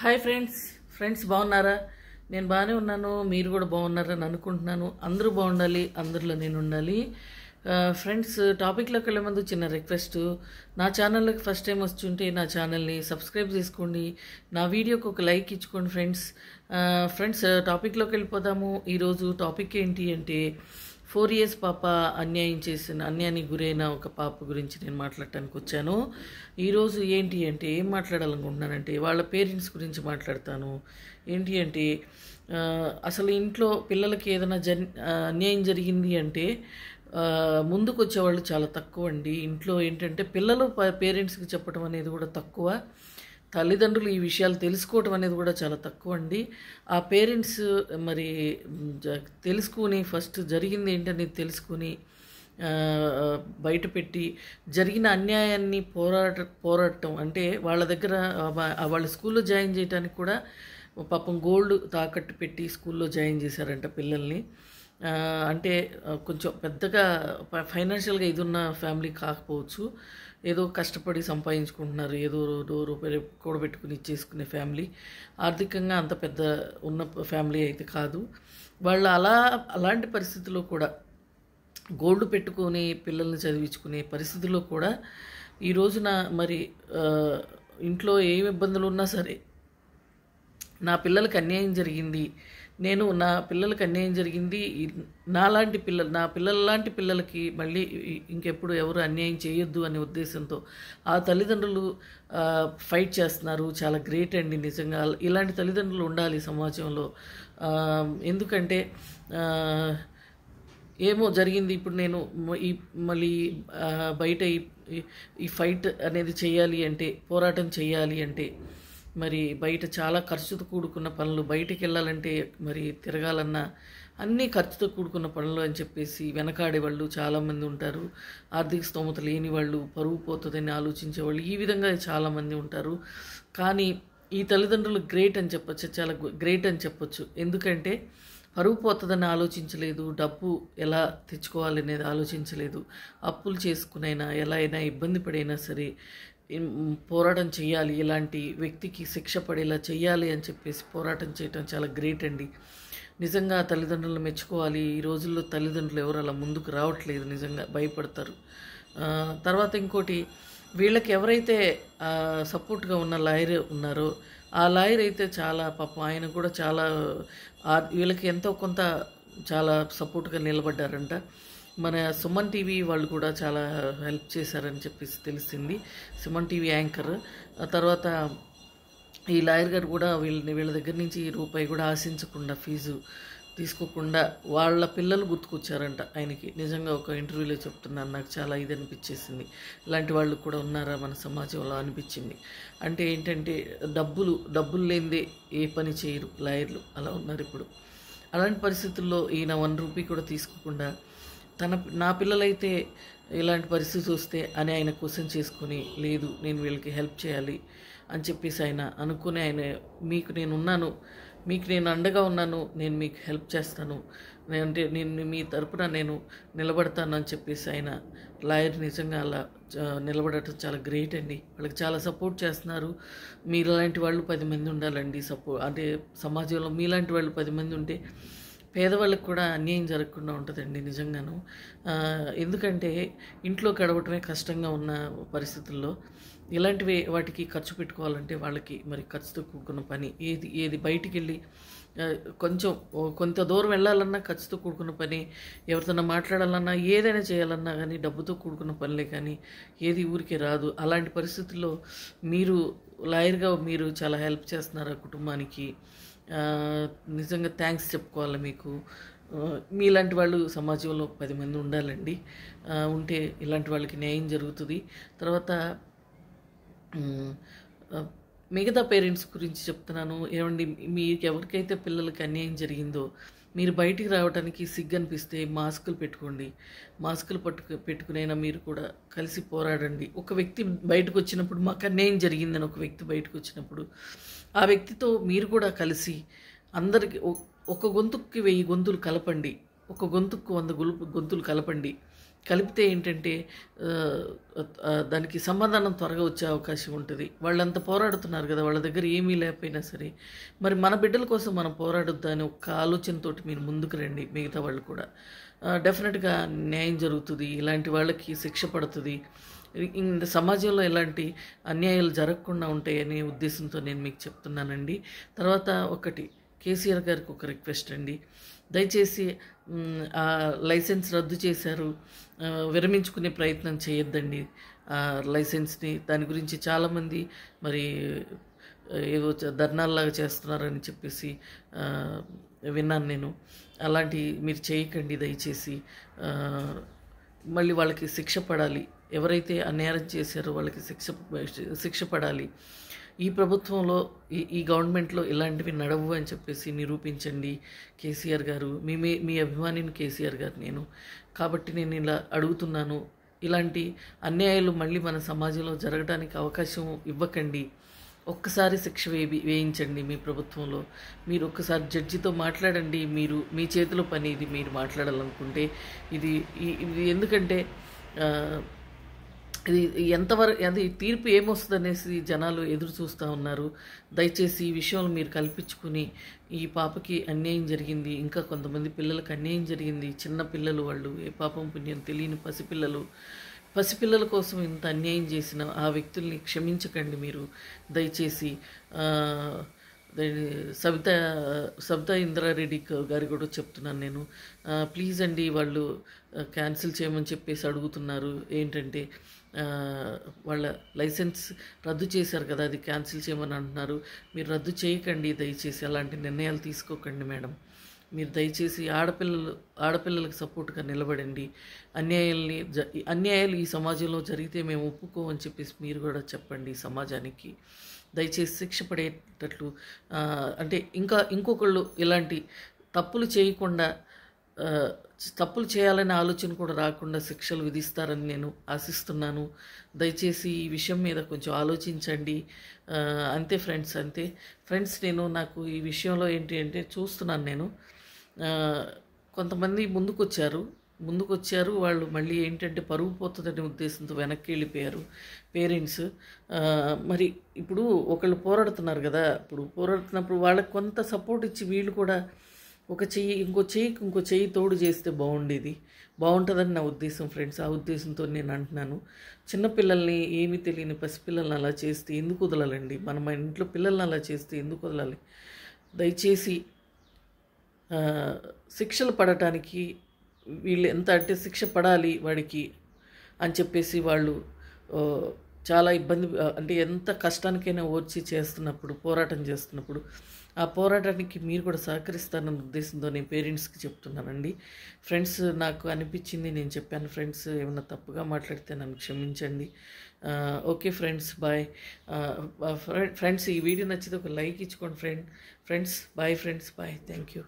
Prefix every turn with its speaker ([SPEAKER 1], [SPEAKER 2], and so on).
[SPEAKER 1] Hi friends. Friends బాగున్నారా? నేను బాగానే ఉన్నాను. మీరు కూడా బాగున్నారని అనుకుంటున్నాను. అందరూ బాగుండాలి అందరిలో నేను ఉండాలి. ఫ్రెండ్స్ టాపిక్లోకి వెళ్ళే ముందు చిన్న రిక్వెస్ట్. నా ఛానల్లోకి ఫస్ట్ టైం వస్తుంటే నా ఛానల్ని సబ్స్క్రైబ్ చేసుకోండి. నా వీడియోకి ఒక లైక్ ఇచ్చుకోండి ఫ్రెండ్స్. ఫ్రెండ్స్ టాపిక్లోకి వెళ్ళిపోదాము. ఈరోజు టాపిక్ ఏంటి అంటే ఫోర్ ఇయర్స్ పాప అన్యాయం చేసిన అన్యాయానికి గురైన ఒక పాప గురించి నేను మాట్లాడటానికి వచ్చాను. ఈరోజు ఏంటి అంటే ఏం మాట్లాడాలనుకుంటున్నానంటే వాళ్ళ పేరెంట్స్ గురించి మాట్లాడతాను. ఏంటి అంటే అసలు ఇంట్లో పిల్లలకి ఏదైనా జన్ అన్యాయం జరిగింది అంటే ముందుకు వచ్చేవాళ్ళు చాలా తక్కువ అండి ఇంట్లో ఏంటంటే పిల్లలు పేరెంట్స్కి చెప్పడం అనేది కూడా తక్కువ. తల్లిదండ్రులు ఈ విషయాలు తెలుసుకోవటం అనేది కూడా చాలా తక్కువ అండి. ఆ పేరెంట్స్ మరి జ- తెలుసుకుని ఫస్ట్ జరిగింది ఏంటనేది తెలుసుకుని బయటపెట్టి బయట పెట్టి జరిగిన అన్యాయాన్ని పోరాట పోరాడటం అంటే వాళ్ళ దగ్గర వాళ్ళ స్కూల్లో జాయిన్ చేయడానికి కూడా పాపం గోల్డ్ తాకట్టు పెట్టి స్కూల్లో జాయిన్ చేశారంట పిల్లల్ని. అంటే కొంచెం పెద్దగా ఫ- ఫైనాన్షియల్గా ఇది ఉన్న ఫ్యామిలీ కాకపోవచ్చు. ఏదో కష్టపడి సంపాదించుకుంటున్నారు. ఏదో రూ- రూపాయలు కూడబెట్టుకుని ఇచ్చేసుకునే ఫ్యామిలీ. ఆర్థికంగా అంత పెద్ద ఉన్న ఫ్యామిలీ అయితే కాదు. వాళ్ళు అలా అలాంటి పరిస్థితుల్లో కూడా గోల్డ్ పెట్టుకొని పిల్లల్ని చదివించుకునే పరిస్థితుల్లో కూడా ఈ రోజున మరి ఇంట్లో ఏం ఇబ్బందులు ఉన్నా సరే నా పిల్లలకి అన్యాయం జరిగింది నేను నా పిల్లలకి అన్యాయం జరిగింది. నాలాంటి పిల్లలు నా పిల్లల లాంటి పిల్లలకి మళ్ళీ ఇంకెప్పుడు ఎవరు అన్యాయం చేయొద్దు అనే ఉద్దేశంతో ఆ తల్లిదండ్రులు ఫైట్ చేస్తున్నారు. చాలా గ్రేట్ అండి నిజంగా. ఇలాంటి తల్లిదండ్రులు ఉండాలి సమాజంలో. ఎందుకంటే ఏమో జరిగింది. ఇప్పుడు నేను ఈ మళ్ళీ బయట ఈ ఫైట్ అనేది చేయాలి అంటే పోరాటం చేయాలి అంటే మరి బయట చాలా ఖర్చుతో కూడుకున్న పనులు బయటికి వెళ్ళాలంటే మరి తిరగాలన్నా అన్నీ ఖర్చుతో కూడుకున్న పనులు అని చెప్పేసి వెనకాడే వాళ్ళు చాలామంది ఉంటారు. ఆర్థిక స్తోమత లేని వాళ్ళు పరువు పోతుందని ఆలోచించే వాళ్ళు ఈ విధంగా చాలామంది ఉంటారు. కానీ ఈ తల్లిదండ్రులు గ్రేట్ అని చెప్పొచ్చు చాలా గ్రేట్ అని చెప్పొచ్చు. ఎందుకంటే పరువు పోతుందని ఆలోచించలేదు డబ్బు ఎలా తెచ్చుకోవాలి అనేది ఆలోచించలేదు. అప్పులు చేసుకునైనా ఎలా అయినా ఇబ్బంది పడైనా సరే పోరాటం చేయాలి ఇలాంటి వ్యక్తికి శిక్ష పడేలా చేయాలి అని చెప్పేసి పోరాటం చేయటం చాలా గ్రేట్ అండి. నిజంగా తల్లిదండ్రులు మెచ్చుకోవాలి. ఈ రోజుల్లో తల్లిదండ్రులు ఎవరు అలా ముందుకు రావట్లేదు నిజంగా భయపడతారు. తర్వాత ఇంకోటి వీళ్ళకి ఎవరైతే సపోర్ట్గా ఉన్న లాయర్ ఉన్నారో ఆ లాయర్ అయితే చాలా పాపం ఆయన కూడా చాలా వీళ్ళకి ఎంతో కొంత చాలా సపోర్ట్గా నిలబడ్డారంట. మన సుమన్ టీవీ వాళ్ళు కూడా చాలా హెల్ప్ చేశారని చెప్పేసి తెలిసింది. Suman TV anchor. తర్వాత ఈ లాయర్ గారు కూడా వీళ్ళని వీళ్ళ దగ్గర నుంచి రూపాయి కూడా ఆశించకుండా ఫీజు తీసుకోకుండా వాళ్ళ పిల్లలు గుర్తుకొచ్చారంట ఆయనకి. నిజంగా ఒక ఇంటర్వ్యూలో చెప్తున్నాను నాకు చాలా ఇది అనిపించేసింది. ఇలాంటి వాళ్ళు కూడా ఉన్నారా మన సమాజంలో అనిపించింది. అంటే ఏంటంటే డబ్బులు డబ్బులు లేనిదే ఏ పని చేయరు లాయర్లు. అలా ఉన్నారు ఇప్పుడు. అలాంటి పరిస్థితుల్లో ఈయన వన్ రూపీ కూడా తీసుకోకుండా తన నా పిల్లలైతే ఇలాంటి పరిస్థితి వస్తే అని ఆయన క్వశ్చన్ చేసుకొని లేదు నేను వీళ్ళకి హెల్ప్ చేయాలి అని చెప్పేసి ఆయన అనుకుని ఆయన మీకు నేను ఉన్నాను మీకు నేను అండగా ఉన్నాను నేను మీకు హెల్ప్ చేస్తాను నేను అంటే నేను మీ తరపున నేను నిలబడతాను అని చెప్పేసి ఆయన లాయర్ నిజంగా అలా నిలబడటం చాలా గ్రేట్ అండి. వాళ్ళకి చాలా సపోర్ట్ చేస్తున్నారు. మీలాంటి వాళ్ళు పది మంది ఉండాలండి సపో అంటే సమాజంలో మీలాంటి వాళ్ళు పది మంది ఉంటే పేదవాళ్ళకి కూడా అన్యాయం జరగకుండా ఉంటుందండి నిజంగాను. ఎందుకంటే ఇంట్లో గడవటమే కష్టంగా ఉన్న పరిస్థితుల్లో ఇలాంటివి వాటికి ఖర్చు పెట్టుకోవాలంటే వాళ్ళకి మరి ఖర్చుతో కూడుకున్న పని. ఏది ఏది బయటికి వెళ్ళి కొంచెం కొంత దూరం వెళ్ళాలన్నా ఖర్చుతో కూడుకున్న పని ఎవరితోనా మాట్లాడాలన్నా ఏదైనా చేయాలన్నా కానీ డబ్బుతో కూడుకున్న పనులే కానీ ఏది ఊరికే రాదు. అలాంటి పరిస్థితుల్లో మీరు లాయర్గా మీరు చాలా హెల్ప్ చేస్తున్నారు ఆ కుటుంబానికి? నిజంగా థ్యాంక్స్ చెప్పుకోవాలి మీకు? మీలాంటి వాళ్ళు సమాజంలో పది మంది ఉండాలండి. ఉంటే ఇలాంటి వాళ్ళకి న్యాయం జరుగుతుంది. తర్వాత మిగతా పేరెంట్స్ గురించి చెప్తున్నాను. ఏమండి మీకు ఎవరికైతే పిల్లలకి అన్యాయం జరిగిందో మీరు బయటికి రావడానికి సిగ్గు అనిపిస్తే మాస్కులు పెట్టుకోండి. మాస్కులు పట్టుకు పెట్టుకునైనా మీరు కూడా కలిసి పోరాడండి. ఒక వ్యక్తి బయటకు వచ్చినప్పుడు మాకు అన్యాయం జరిగిందని ఒక వ్యక్తి బయటకు వచ్చినప్పుడు ఆ వ్యక్తితో మీరు కూడా కలిసి అందరికి ఒ- ఒక గొంతుకి వెయ్యి గొంతులు కలపండి. ఒక గొంతుకు వంద గొలుపు గొంతులు కలపండి. కలిపితే ఏంటంటే దానికి సమాధానం త్వరగా వచ్చే అవకాశం ఉంటుంది. వాళ్ళంతా పోరాడుతున్నారు కదా వాళ్ళ దగ్గర ఏమీ లేకపోయినా సరే. మరి మన బిడ్డల కోసం మనం పోరాడొద్దా అని ఒక్క ఆలోచనతోటి మీరు ముందుకు రండి మిగతా వాళ్ళు కూడా. డెఫినెట్గా న్యాయం జరుగుతుంది ఇలాంటి వాళ్ళకి శిక్ష పడుతుంది. ఇంత సమాజంలో ఎలాంటి అన్యాయాలు జరగకుండా ఉంటాయనే ఉద్దేశంతో నేను మీకు చెప్తున్నానండి. తర్వాత ఒకటి కేసీఆర్ గారికి ఒక రిక్వెస్ట్ అండి. దయచేసి ఆ లైసెన్స్ రద్దు చేశారు. విరమించుకునే ప్రయత్నం చేయొద్దండి. ఆ లైసెన్స్ని దాని గురించి చాలామంది మరి ఏదో ధర్నాల్లాగా చేస్తున్నారని చెప్పేసి విన్నాను నేను. అలాంటి మీరు చేయకండి దయచేసి. మళ్ళీ వాళ్ళకి శిక్ష పడాలి. ఎవరైతే అన్యాయం చేశారో వాళ్ళకి శిక్ష శిక్ష పడాలి. ఈ ప్రభుత్వంలో ఈ ఈ గవర్నమెంట్లో ఇలాంటివి నడవు అని చెప్పేసి నిరూపించండి కేసీఆర్ గారు. మీ మీ మీ అభిమానిని కేసీఆర్ గారు నేను. కాబట్టి నేను ఇలా అడుగుతున్నాను ఇలాంటి అన్యాయాలు మళ్ళీ మన సమాజంలో జరగడానికి అవకాశం ఇవ్వకండి. ఒక్కసారి శిక్ష వేయి వేయించండి మీ ప్రభుత్వంలో. మీరు ఒక్కసారి జడ్జితో మాట్లాడండి. మీరు మీ చేతిలో పని ఇది మీరు మాట్లాడాలనుకుంటే ఇది ఇది ఎందుకంటే ఇది ఎంతవరకు అది తీర్పు ఏమొస్తుంది అనేసి జనాలు ఎదురు చూస్తూ ఉన్నారు. దయచేసి ఈ విషయంలో మీరు కల్పించుకుని ఈ పాపకి అన్యాయం జరిగింది ఇంకా కొంతమంది పిల్లలకు అన్యాయం జరిగింది చిన్న పిల్లలు వాళ్ళు ఏ పాపం పుణ్యం తెలియని పసిపిల్లలు పసిపిల్లల కోసం ఇంత అన్యాయం చేసిన ఆ వ్యక్తుల్ని క్షమించకండి మీరు. దయచేసి సబిత సబిత ఇంద్రారెడ్డి గారి కూడా చెప్తున్నాను నేను. ప్లీజ్ అండి వాళ్ళు క్యాన్సిల్ చేయమని చెప్పేసి అడుగుతున్నారు. ఏంటంటే వాళ్ళ లైసెన్స్ రద్దు చేశారు కదా అది క్యాన్సిల్ చేయమని అంటున్నారు. మీరు రద్దు చేయకండి దయచేసి అలాంటి నిర్ణయాలు తీసుకోకండి మేడం. మీరు దయచేసి ఆడపిల్లలు ఆడపిల్లలకు సపోర్ట్గా నిలబడండి. అన్యాయాల్ని జ అన్యాయాలు ఈ సమాజంలో జరిగితే మేము ఒప్పుకోమని చెప్పేసి మీరు కూడా చెప్పండి సమాజానికి. దయచేసి శిక్ష పడేటట్లు అంటే ఇంకా ఇంకొకళ్ళు ఇలాంటి తప్పులు చేయకుండా తప్పులు చేయాలనే ఆలోచన కూడా రాకుండా శిక్షలు విధిస్తారని నేను ఆశిస్తున్నాను. దయచేసి ఈ విషయం మీద కొంచెం ఆలోచించండి. అంతే ఫ్రెండ్స్ అంతే. ఫ్రెండ్స్ నేను నాకు ఈ విషయంలో ఏంటి అంటే చూస్తున్నాను నేను. కొంతమంది ముందుకొచ్చారు. ముందుకొచ్చారు. వాళ్ళు మళ్ళీ ఏంటంటే పరుగు పోతుందనే ఉద్దేశంతో వెనక్కి వెళ్ళిపోయారు పేరెంట్స్. మరి ఇప్పుడు ఒకళ్ళు పోరాడుతున్నారు కదా. ఇప్పుడు పోరాడుతున్నప్పుడు వాళ్ళకి కొంత సపోర్ట్ ఇచ్చి వీళ్ళు కూడా ఒక చెయ్యి ఇంకో చెయ్యికి ఇంకో చెయ్యి తోడు చేస్తే బాగుండేది. బాగుంటుందని నా ఉద్దేశం ఫ్రెండ్స్. ఆ ఉద్దేశంతో నేను అంటున్నాను. చిన్నపిల్లల్ని ఏమీ తెలియని పసిపిల్లల్ని అలా చేస్తే ఎందుకు వదలాలండి? మన మన ఇంట్లో పిల్లల్ని అలా చేస్తే ఎందుకు వదలాలి? దయచేసి శిక్షలు పడటానికి వీళ్ళు ఎంత అంటే శిక్ష పడాలి వాడికి అని చెప్పేసి వాళ్ళు చాలా ఇబ్బంది అంటే ఎంత కష్టానికైనా ఓర్చి చేస్తున్నప్పుడు పోరాటం చేస్తున్నప్పుడు ఆ పోరాటానికి మీరు కూడా సహకరిస్తారన్న ఉద్దేశంతో నేను పేరెంట్స్కి చెప్తున్నానండి. ఫ్రెండ్స్ నాకు అనిపించింది నేను చెప్పాను ఫ్రెండ్స్ ఏమైనా తప్పుగా మాట్లాడితే నన్ను క్షమించండి. Okay friends bye. ఫ్రెండ్స్ ఈ వీడియో నచ్చితే ఒక లైక్ ఇచ్చుకోండి friend friends bye friends bye. Thank you